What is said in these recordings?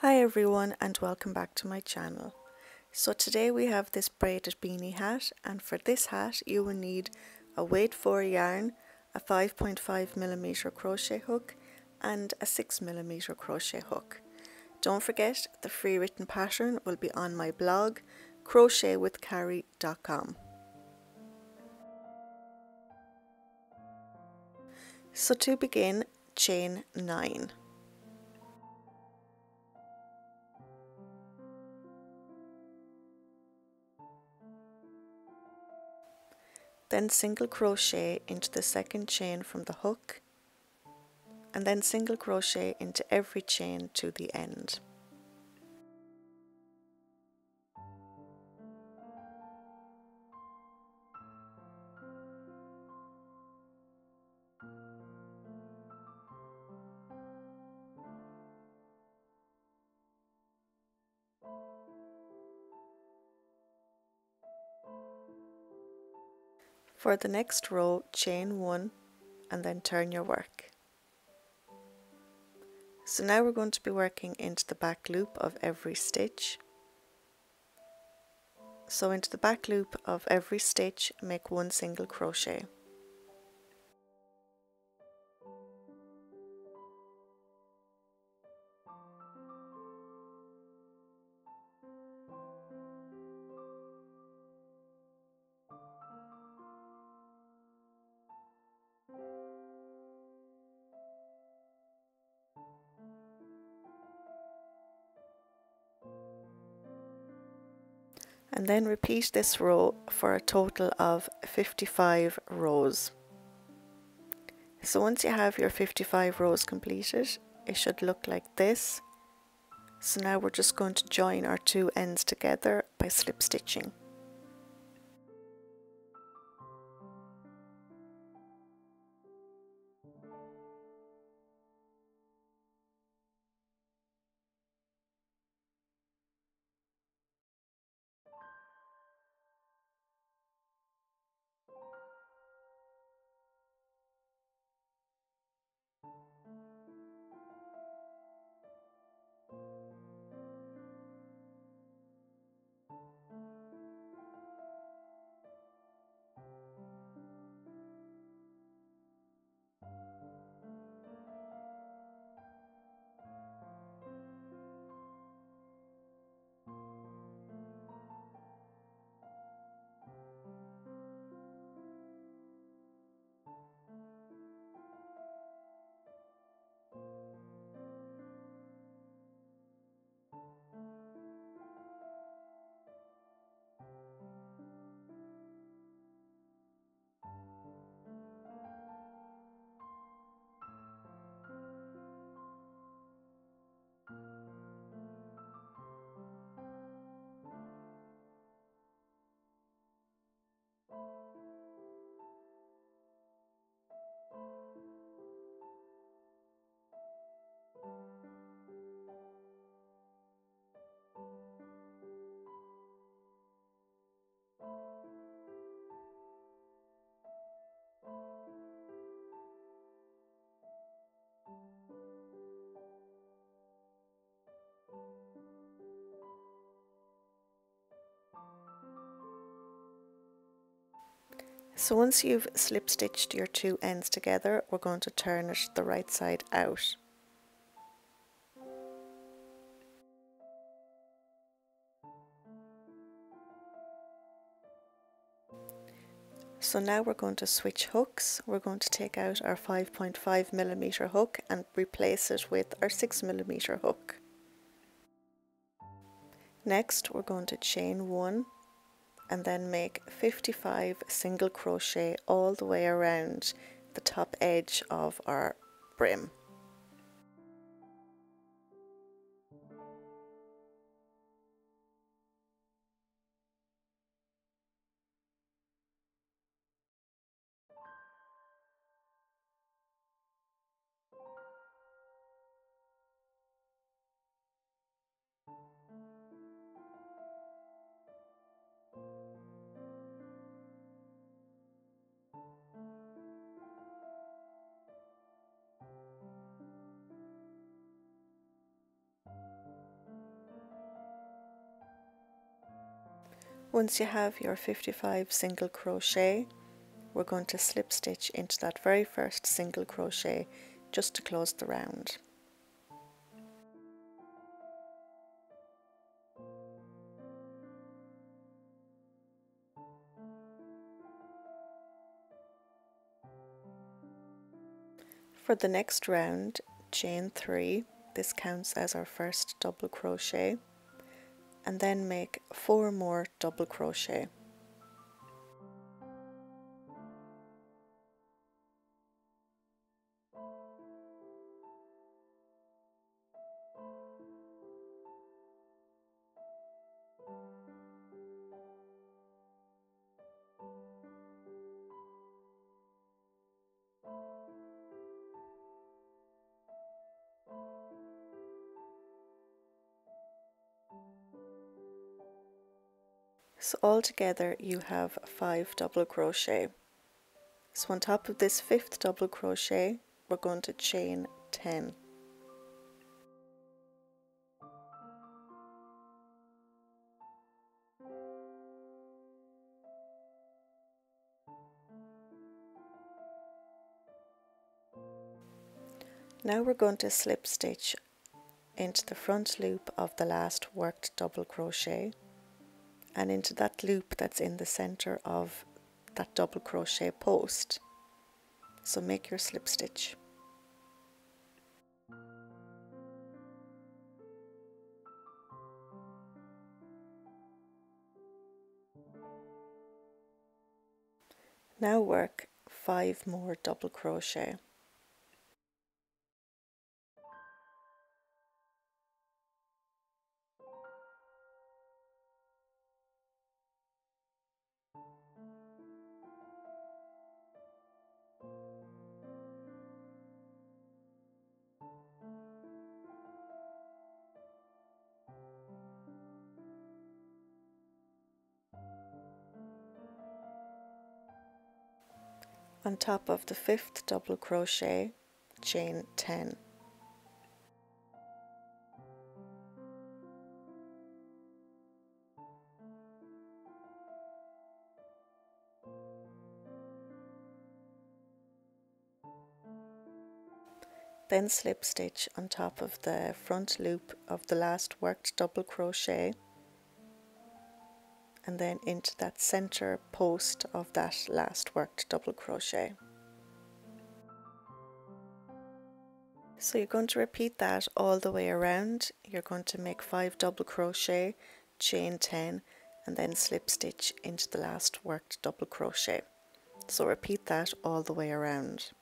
Hi everyone and welcome back to my channel. So today we have this braided beanie hat and for this hat you will need a weight 4 yarn, a 5.5mm crochet hook and a 6mm crochet hook. Don't forget the free written pattern will be on my blog crochetwithcarrie.com. So to begin, chain 9. Then single crochet into the second chain from the hook and then single crochet into every chain to the end. For the next row, chain one and then turn your work. So now we're going to be working into the back loop of every stitch. So into the back loop of every stitch, make one single crochet. And then repeat this row for a total of 55 rows. So once you have your 55 rows completed, it should look like this. So now we're just going to join our two ends together by slip stitching. So once you've slip stitched your two ends together, we're going to turn it the right side out. So now we're going to switch hooks. We're going to take out our 5.5 millimeter hook and replace it with our 6 millimeter hook. Next we're going to chain one and then make 55 single crochet all the way around the top edge of our brim. Once you have your 55 single crochet, we're going to slip stitch into that very first single crochet just to close the round. For the next round, chain 3, this counts as our first double crochet, and then make 4 more double crochet. So altogether you have 5 double crochet. So on top of this fifth double crochet we're going to chain 10. Now we're going to slip stitch into the front loop of the last worked double crochet and into that loop that's in the center of that double crochet post. So make your slip stitch. Now work 5 more double crochet. Top of the fifth double crochet chain 10 then slip stitch on top of the front loop of the last worked double crochet and then into that center post of that last worked double crochet. So you're going to repeat that all the way around. You're going to make 5 double crochet, chain 10 and then slip stitch into the last worked double crochet. So repeat that all the way around.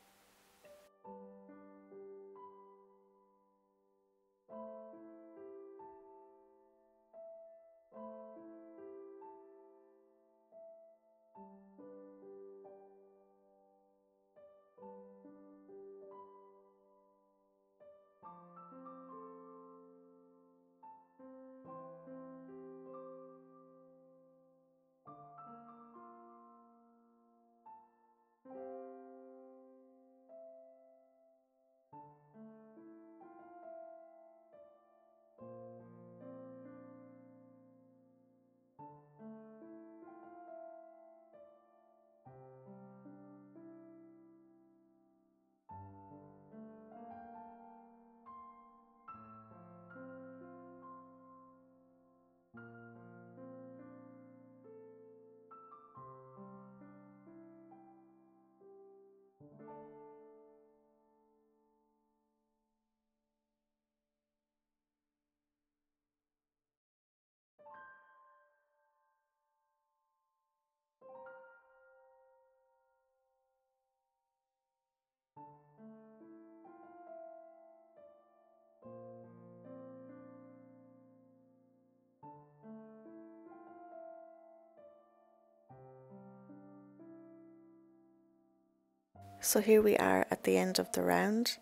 So here we are at the end of the round.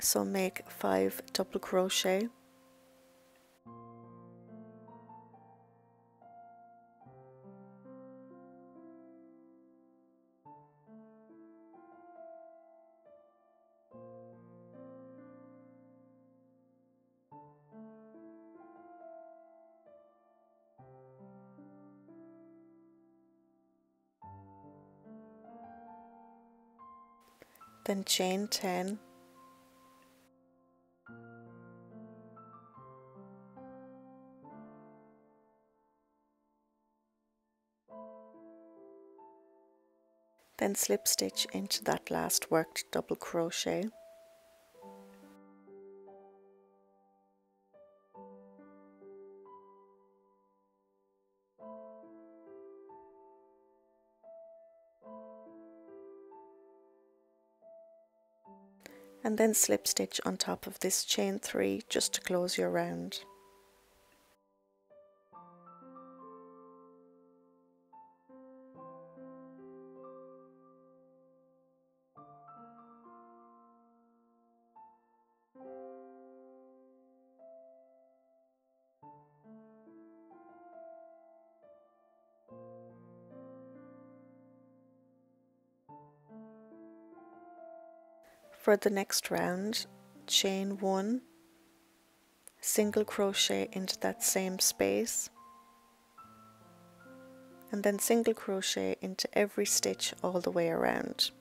So make 5 double crochet. Then chain 10 then slip stitch into that last worked double crochet and then slip stitch on top of this chain 3 just to close your round. For the next round, chain 1, single crochet into that same space, and then single crochet into every stitch all the way around.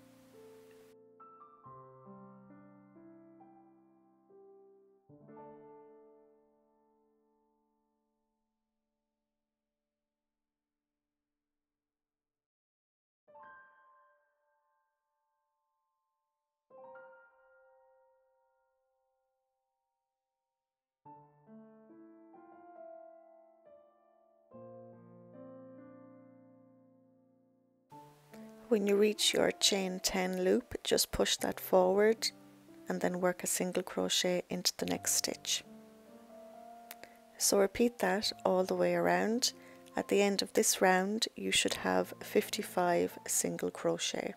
When you reach your chain 10 loop, just push that forward and then work a single crochet into the next stitch. So repeat that all the way around. At the end of this round, you should have 55 single crochet.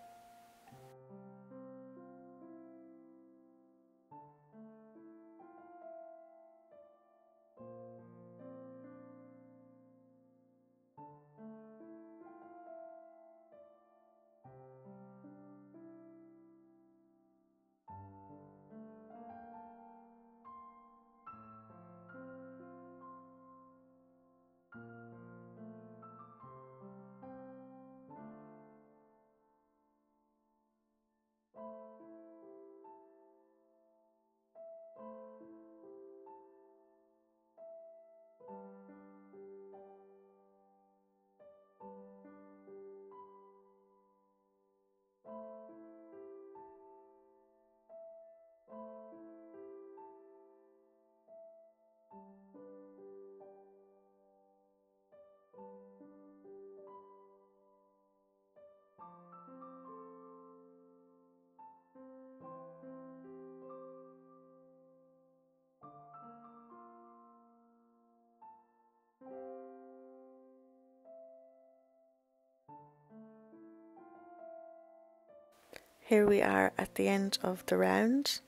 Here we are at the end of the round.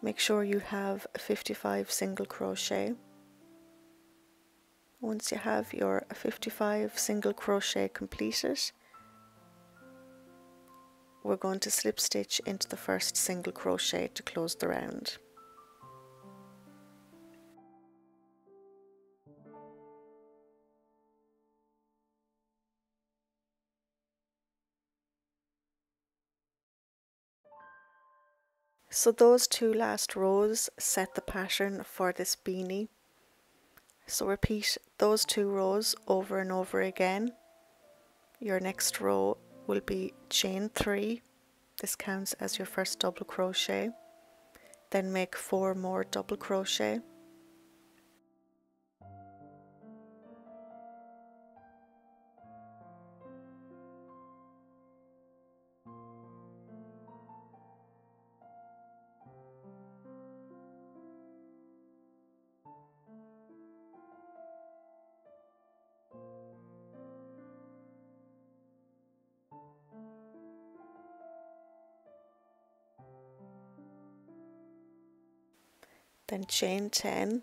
Make sure you have 55 single crochet. Once you have your 55 single crochet completed, we're going to slip stitch into the first single crochet to close the round. So those two last rows set the pattern for this beanie. So repeat those two rows over and over again. Your next row will be chain 3. This counts as your first double crochet. Then make 4 more double crochet. Then chain 10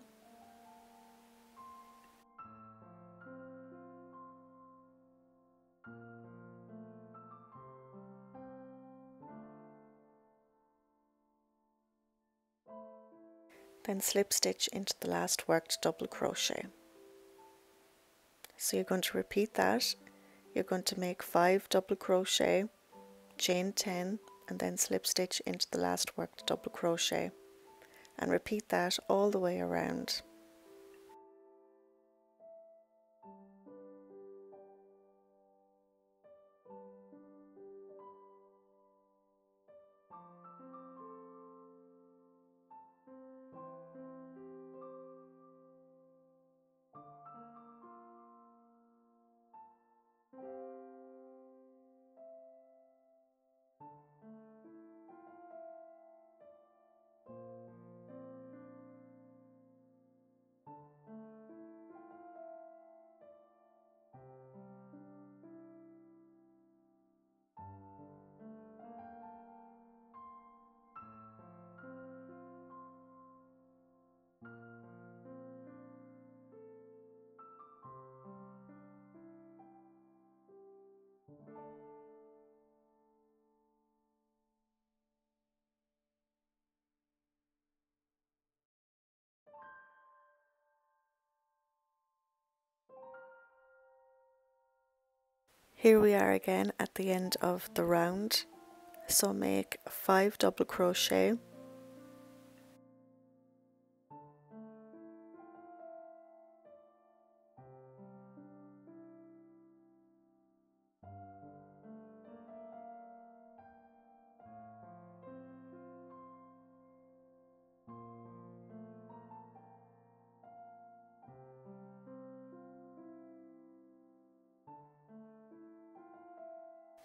then slip stitch into the last worked double crochet. So you're going to repeat that. You're going to make five double crochet chain 10 and then slip stitch into the last worked double crochet and repeat that all the way around. Here we are again at the end of the round. So make 5 double crochet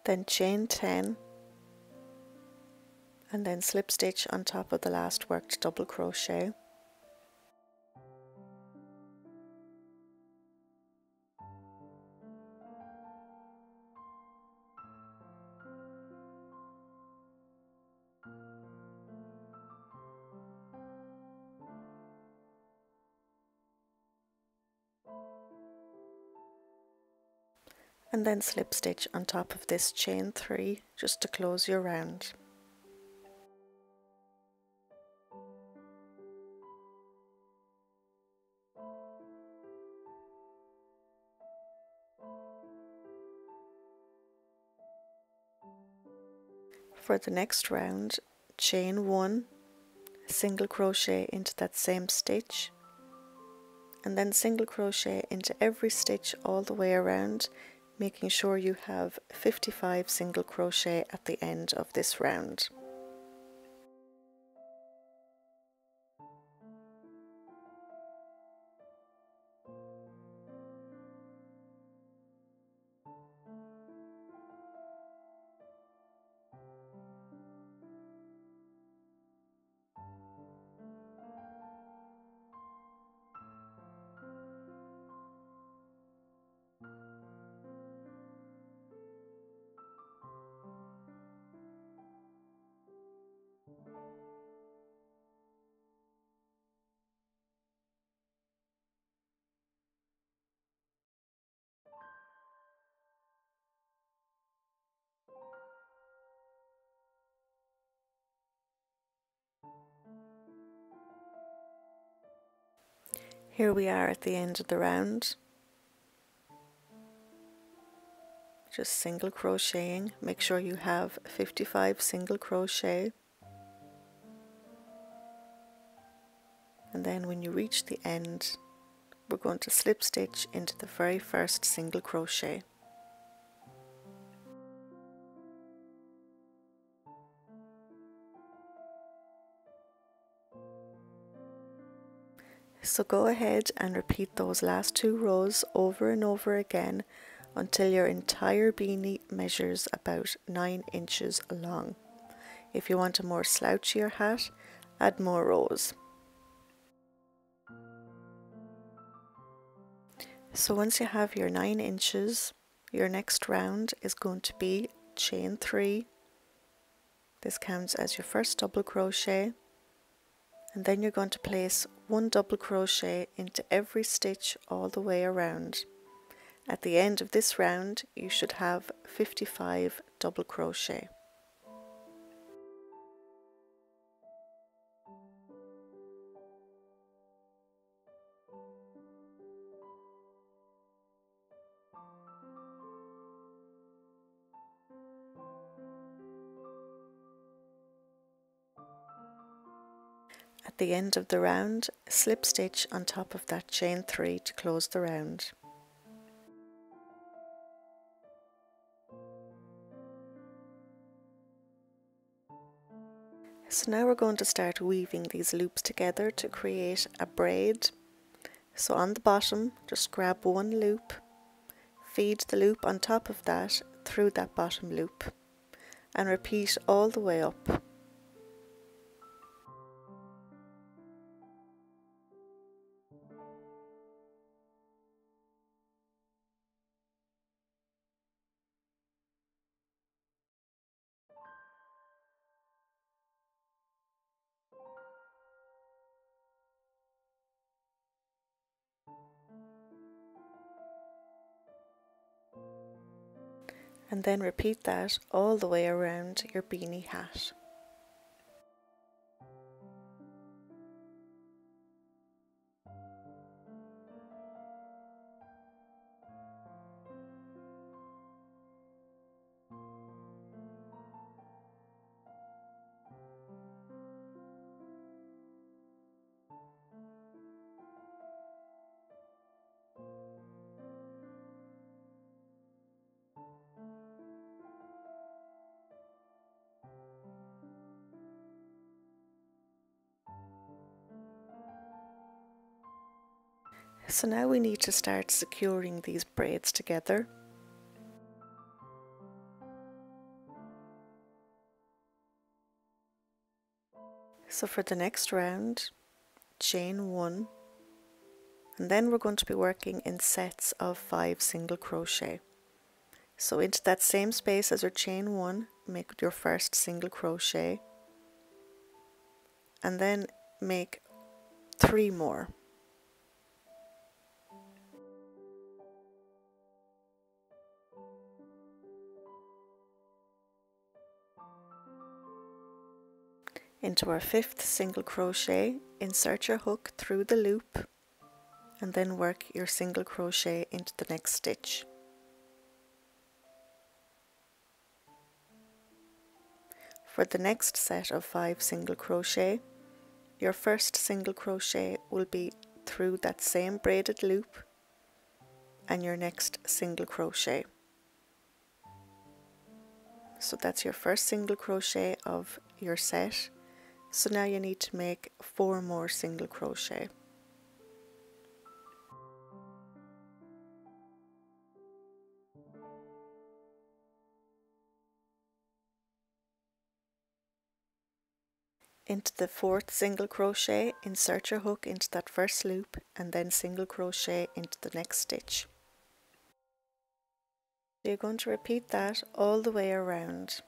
then chain 10 and then slip stitch on top of the last worked double crochet and then slip stitch on top of this chain 3 just to close your round. For the next round, chain 1, single crochet into that same stitch and then single crochet into every stitch all the way around making sure you have 55 single crochet at the end of this round. Here we are at the end of the round. Just single crocheting. Make sure you have 55 single crochet. And then when you reach the end, we're going to slip stitch into the very first single crochet. So go ahead and repeat those last two rows over and over again until your entire beanie measures about 9 inches long. If you want a more slouchier hat, add more rows. So once you have your 9 inches, your next round is going to be chain 3. This counts as your first double crochet and then you're going to place one double crochet into every stitch all the way around. At the end of this round you should have 55 double crochet. At the end of the round, slip stitch on top of that chain 3 to close the round. So now we're going to start weaving these loops together to create a braid. So on the bottom, just grab one loop, feed the loop on top of that through that bottom loop and repeat all the way up. And then repeat that all the way around your beanie hat. So now we need to start securing these braids together. So for the next round, chain one, and then we're going to be working in sets of five single crochet. So into that same space as your chain one, make your first single crochet, and then make three more. Into our fifth single crochet insert your hook through the loop and then work your single crochet into the next stitch. For the next set of five single crochet your first single crochet will be through that same braided loop and your next single crochet. So that's your first single crochet of your set so now you need to make four more single crochet. Into the fourth single crochet, insert your hook into that first loop and then single crochet into the next stitch. You're going to repeat that all the way around.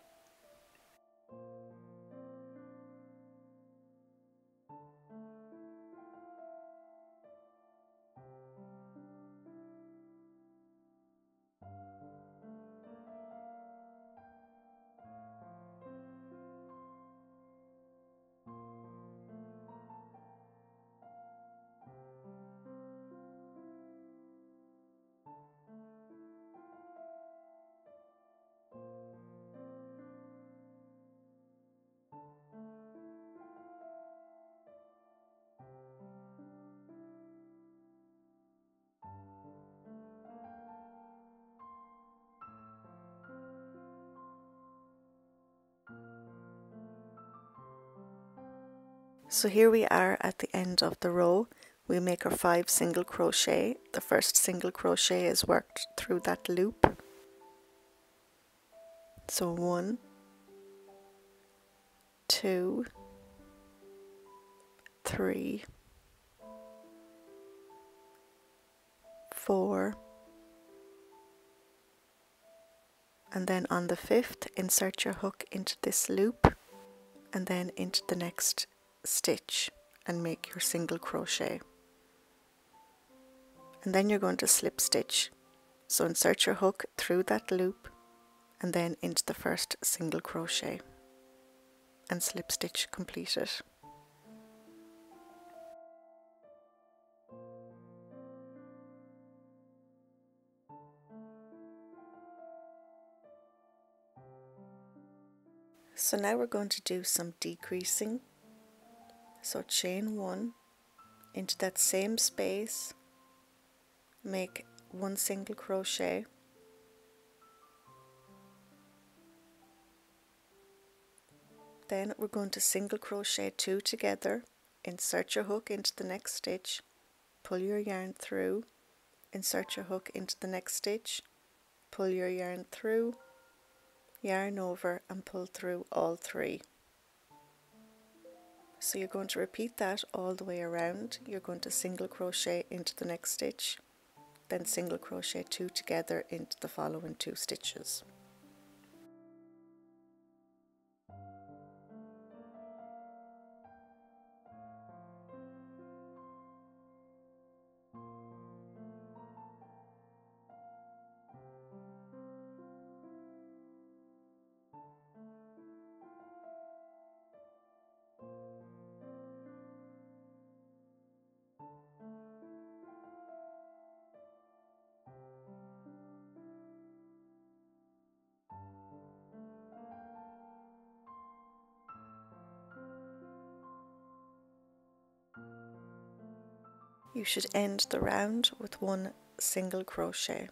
So here we are at the end of the row. We make our five single crochet. The first single crochet is worked through that loop. So one, two, three, four, and then on the fifth insert your hook into this loop and then into the next stitch and make your single crochet. And then you're going to slip stitch. So insert your hook through that loop and then into the first single crochet and slip stitch completed. So now we're going to do some decreasing So chain one into that same space, make one single crochet. Then we're going to single crochet two together, insert your hook into the next stitch, pull your yarn through, insert your hook into the next stitch, pull your yarn through, yarn over and pull through all three. So you're going to repeat that all the way around. You're going to single crochet into the next stitch, then single crochet two together into the following two stitches. You should end the round with one single crochet.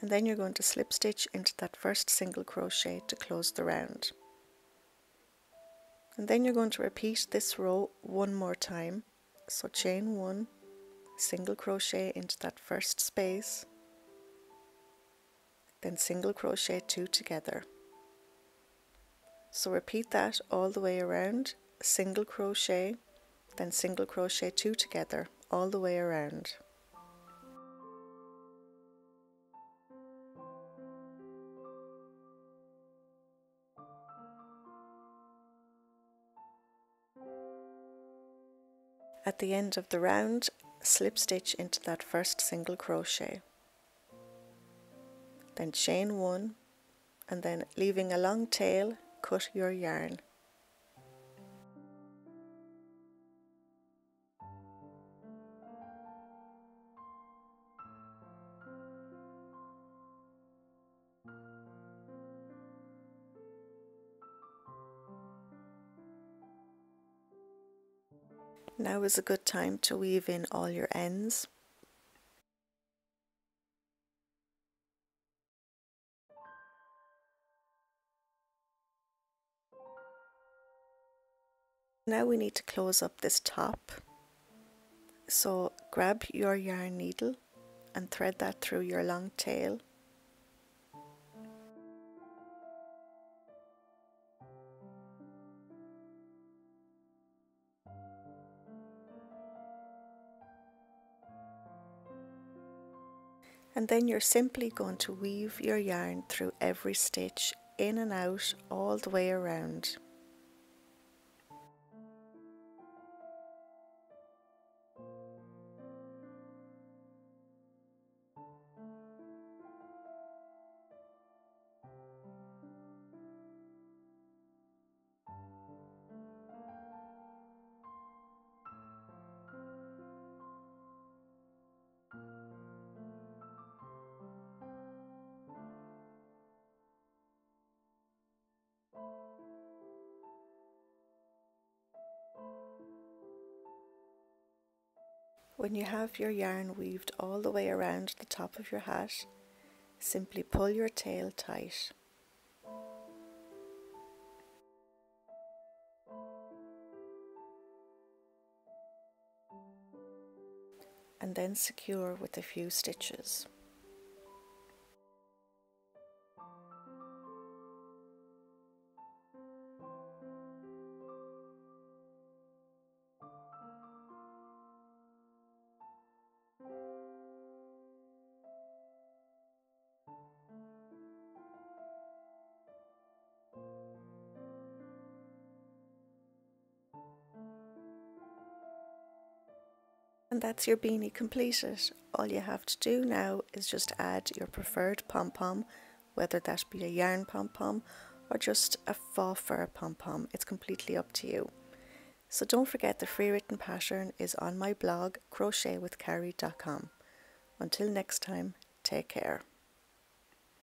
And then you're going to slip stitch into that first single crochet to close the round. And then you're going to repeat this row one more time. So chain one, single crochet into that first space, then single crochet two together. So repeat that all the way around, single crochet, then single crochet two together all the way around. At the end of the round, slip stitch into that first single crochet. Then chain one and then leaving a long tail, cut your yarn. Now is a good time to weave in all your ends. Now we need to close up this top. So grab your yarn needle and thread that through your long tail and then you're simply going to weave your yarn through every stitch in and out all the way around. You have your yarn weaved all the way around the top of your hat, simply pull your tail tight. and then secure with a few stitches. That's your beanie completed. All you have to do now is just add your preferred pom-pom, whether that be a yarn pom-pom or just a faux fur pom-pom. It's completely up to you. So don't forget the free written pattern is on my blog crochetwithcarrie.com. Until next time, take care.